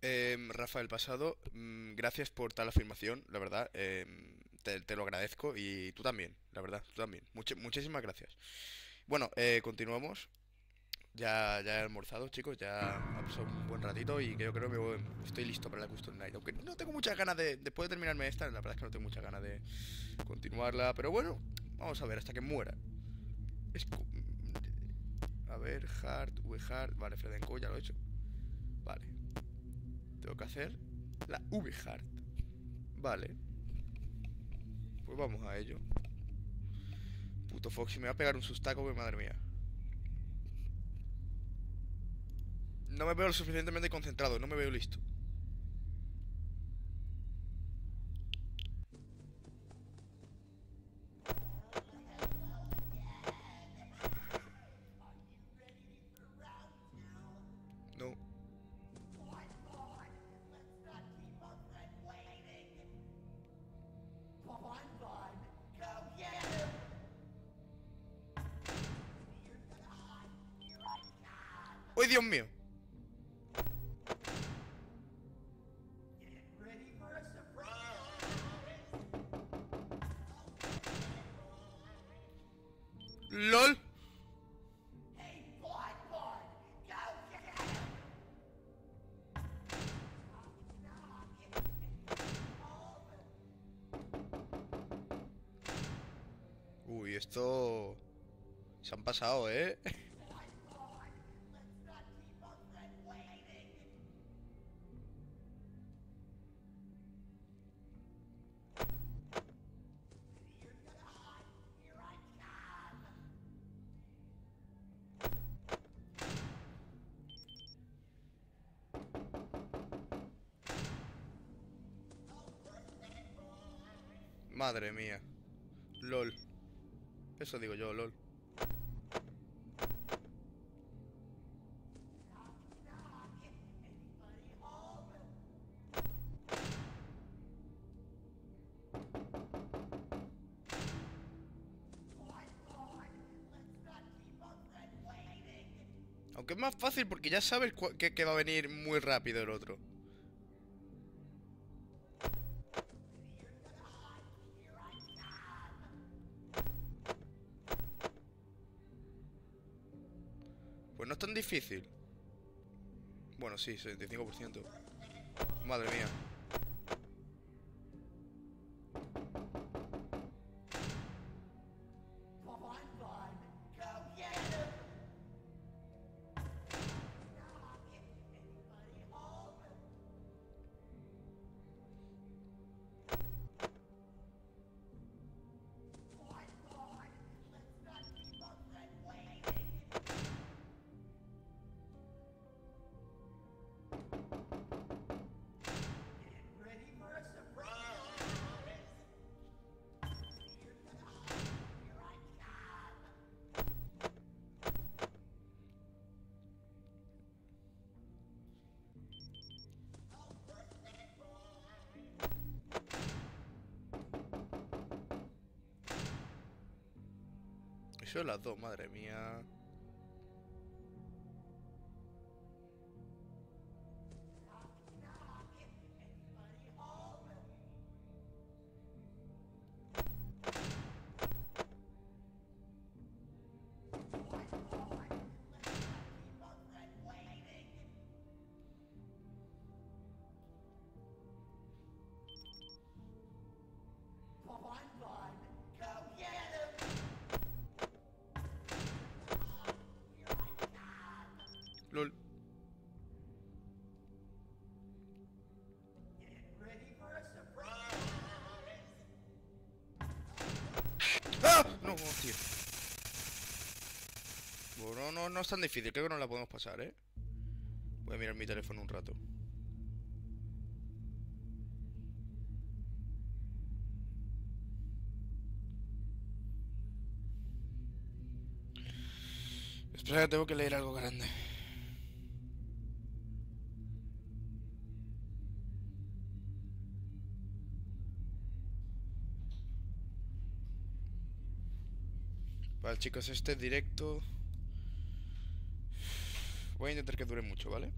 Em, Rafa del pasado, mm, gracias por tal afirmación, la verdad. em, te, lo agradezco y tú también, la verdad, tú también. Muchísimas gracias. Bueno, eh, continuamos. Ya, ya he almorzado, chicos, ya ha pasado un buen ratito y yo creo que estoy listo para la Custom Night. Aunque no tengo muchas ganas de, después de terminarme esta, la verdad es que no tengo muchas ganas de continuarla, pero bueno, vamos a ver hasta que muera. A ver, Hard, V Hard, vale, Fredenco, ya lo he hecho. Vale, tengo que hacer la V Hard. Vale, pues vamos a ello. Puto Foxy, me va a pegar un sustaco, madre mía. No me veo lo suficientemente concentrado, no me veo listo. ¡Uy, Dios mío! ¡LOL! Uy, esto... Se han pasado, ¿eh? Madre mía. LOL. Eso digo yo, LOL. Aunque es más fácil porque ya sabes que va a venir muy rápido el otro. No es tan difícil. Bueno, sí, 75%. Madre mía. Es las dos, madre mía. Hostia. Bueno, no, no es tan difícil, creo que no la podemos pasar, ¿eh? Voy a mirar mi teléfono un rato. Espera que tengo que leer algo grande. Vale, chicos, este directo... Voy a intentar que dure mucho, ¿vale?